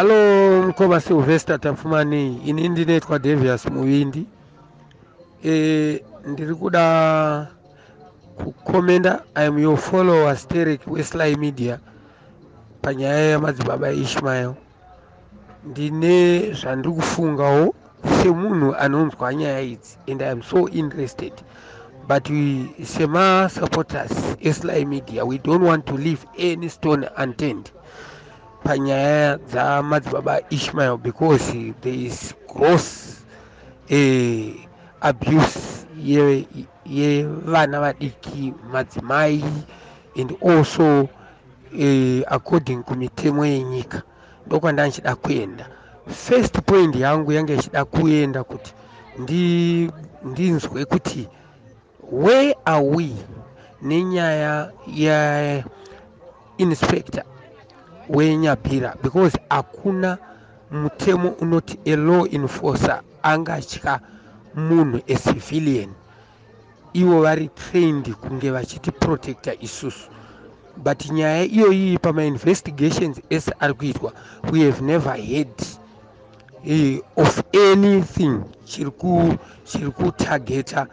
halo mukoma silvester tapfumanei ini ndinoitwa davius muvindi e, ndiri kuda kukomenda iam your follower sterek wesly media panyaya yamadzibaba ishmael ndine zvandiri kufungawo semunhu anonzwa nyaya idzi and iam so interested. But semasupporters esly media we don't want to leave any stone unturned panyaya dzamadzibaba ishmael because there is gross uh, abuse yevana ye vadiki madzimai and also uh, according kumitemo yenyika. Ndokwanda ndichida kuenda. First point yangu yange ichida kuenda kuti ndinzwe kuti where are we nenyaya yainspector wenyapira because hakuna mutemo unoti alaw enforcer angatya munhu acivilian ivo vari trained kunge vachitiprotecta isusu. But nyaya iyoyi pamainvestigations ese ari kuitwa we have never heard uh, of anything chiri kutageta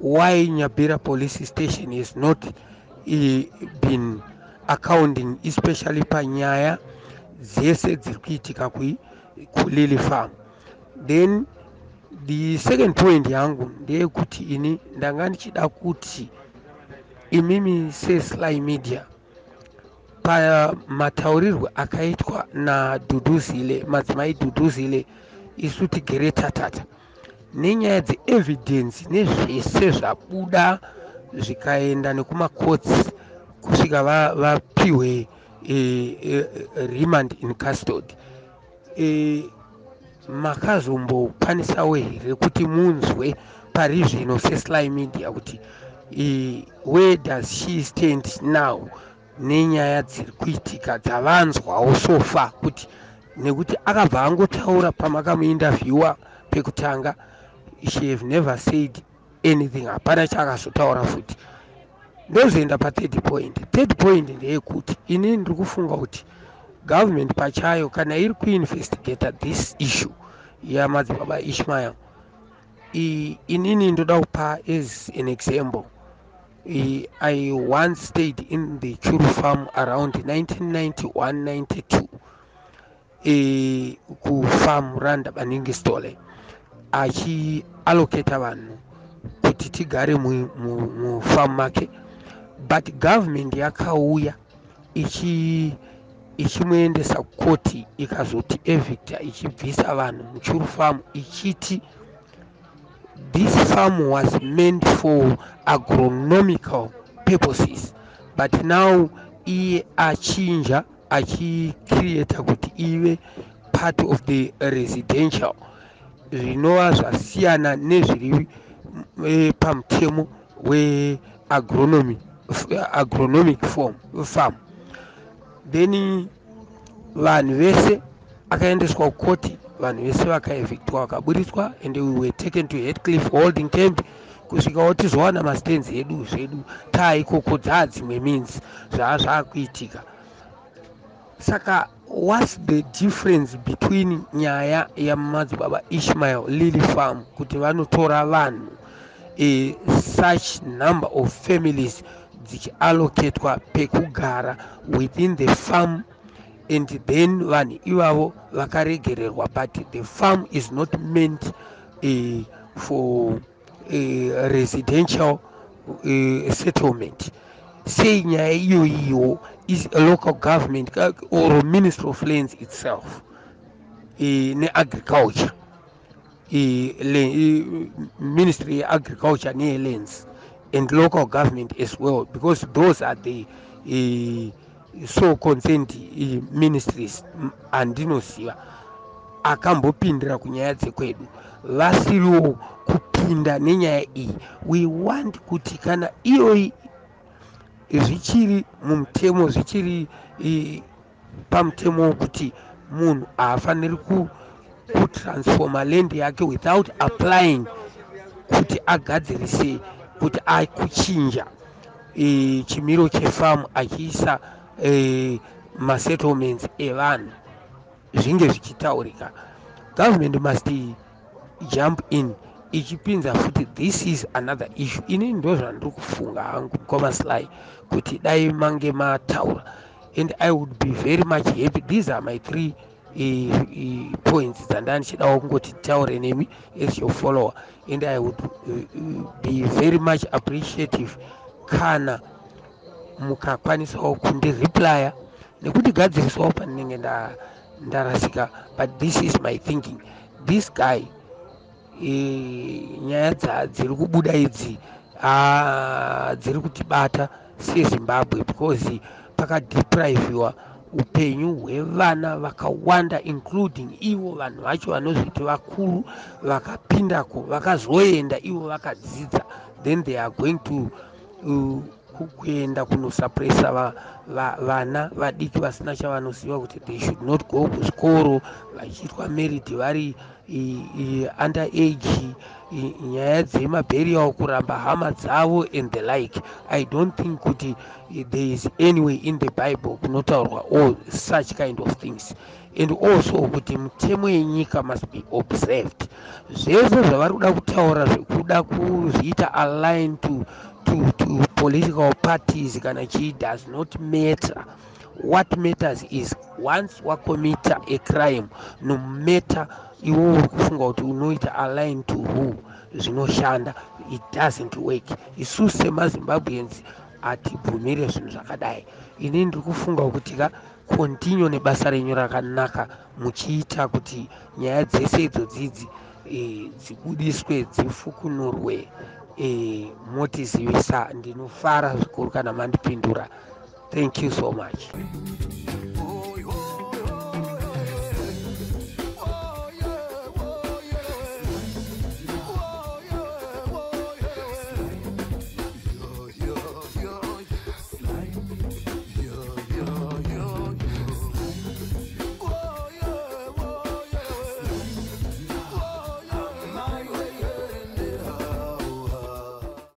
why nyabira police station is not uh, been accounting especially panyaya dzese dziri kuitika kulili farm. Then the second point yangu ndeyekuti ini ndanga ndichida kuti imimi sesly media pamataurirwo akaitwa nadhudhuzile madzimai dhudhuzile isu tigere tatata nenyaya dzeevidence nezvese zvabuda zvikaenda nekumakotsi kusvika vapiwe e, e, remand in custody. E, makazombokwanisawo here kuti munzwe pari zvino sesly media kuti e, where does she stand now? Nenyaya dziri kuitika dzavanzwawo sofa kuti nekuti akabva angotaura pamakamuinterviewa pekutanga she have never said anything hapana chaakazotaura futi ndozoenda pathird point. Third point ndeyekuti ini ndiri kufunga kuti government pachayo kana iri kuinvestigata this issue yamadzibaba ishmael inini ndoda kupa as an example. I once stayed in the churu farm around 1991-92 e, kufarm randabaningi stole achiallocata vanhu kuti tigare mufarm make but government yakauya ichimuendesa kukoti ikazoti evicta ichibvisa vanhu muchuru farm ichiti this farm was meant for agronomical purposes but now iye achinja achicreata kuti ive part of the residential. Zvinova zvasiyana nezviri e, pamutemo weagronomy agronomic form farm. Then vanhu vese akaendeswa kukoti vanhu vese vakaevictwa vakaburitswa and we were taken to headcliff holding camp kusvikawo tizowana mastands edu zvedu taaikoko dzaa dzimwe means zvaa zvaakuitika. Saka whats the difference between nyaya yamadzibaba ishmael lily farm kuti vanotora vanhu such number of families dzichiallocatwa pekugara within the farm and then vanhu ivavo vakaregererwa. But the farm is not meant uh, for a residential uh, settlement. Sei nyaya iyoyiyo is a local government or ministry of lands itself uh, neagriculture. Uh, ministry yeagriculture neyelands and local government as well because those are the uh, so concerned uh, ministries andinoziva akambopindira kunyaya dzekwedu. Vasiriwo kupinda nenyaya iyi we want kuti kana iyoyi zvichiri mumutemo zvichiri uh, pamutemo wokuti munhu haafaniri kutransforma land yake without applying kuti agadzirise kuti akuchinja. E, chimiro chefamu achiisa e, masettlements evanhu. Zvinge zvichitaurika. Government must jump in ichipinza futi this is another issue. Inini ndo zvandiri kufunga hangu komasly kuti dai mange mataura. And i would be very much happy. These are my three points dzanda ndichidawo kungoti taure nemi as your follower. And i would uh, be very much appreciative kana mukakwanisawo kundireplya nekuti gadzirisawo pandinenge ndarasika but this is my thinking. This guy nyaya dziri kubuda idzi dziri kutibata sezimbabwe because pakadepriviwa upenyu hwevana vakawanda including ivo vanhu vacho vanozviti vakuru vakapindako vakazoenda ivo vakadzidza. Then they are going to uh, kuenda kunosuppressa vana vadiki vasina chavanoziva kuti they should not go kuchikoro vachiitwa merit vari under age nyaya dzemabherial kuramba hama dzavo and the like. I don't think kuti there is anyway in the bible kunotaurwa all such kind of things. And also kuti mutemo yenyika must be observed. Zvese zvavari kuda kutaura zvekuda kuzviita align to, to, to political parties kana chii does not matter. What matters is once wakomita a crime no matter iwo uri kufunga kuti unoita align to who zvinoshanda it doesn't work. Isusu semazimbabweans hatibvumire zvinhu zvakadai. Ini ndiri kufunga kuti ka kontinue nebasa renyu rakanaka muchiita kuti nyaya dzese idzodzidzi e, dzibudiswe dzifukunurwe e, motizivisa ndinofara zvikuru kana mandipindura. Thank you so much